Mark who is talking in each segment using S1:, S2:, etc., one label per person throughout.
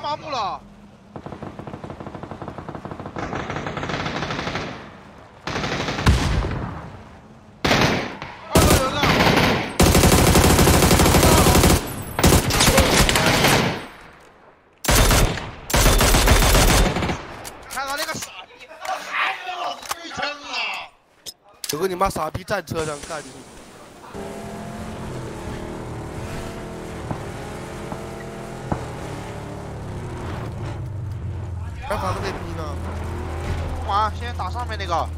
S1: 发布了。二楼有人。看到那个傻逼，还给我推坑了！
S2: 有个你妈傻逼战车上干你！干啥都被逼呢？
S1: 不管，先打上面那个。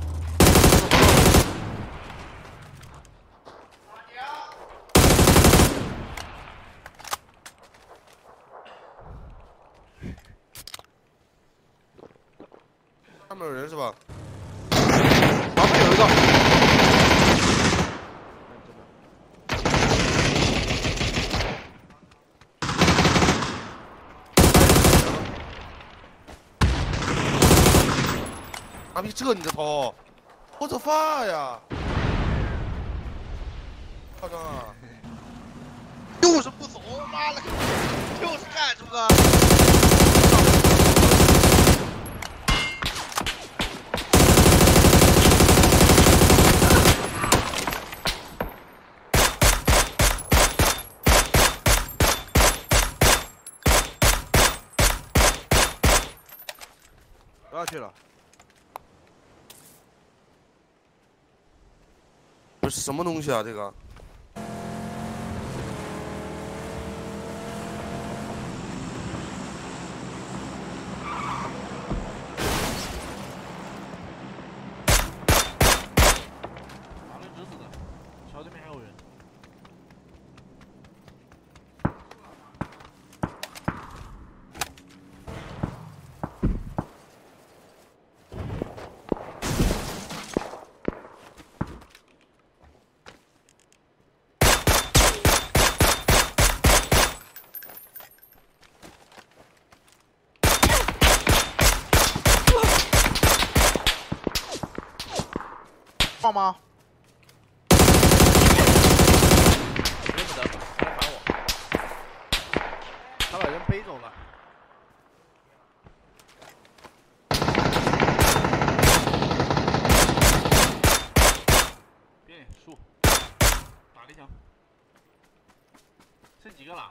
S2: 上面有人是吧？
S1: 旁边有一个。
S2: 妈逼，这你的头，我的发呀！夸张啊！
S1: 就是不走，妈了，就是干这个。不要去了。
S2: 是什么东西啊？这个？
S3: 哪能直死的？桥对面还有人。
S1: 放吗？
S3: 认不得，他我。他把人背走了。边树，打了一枪，剩几个了？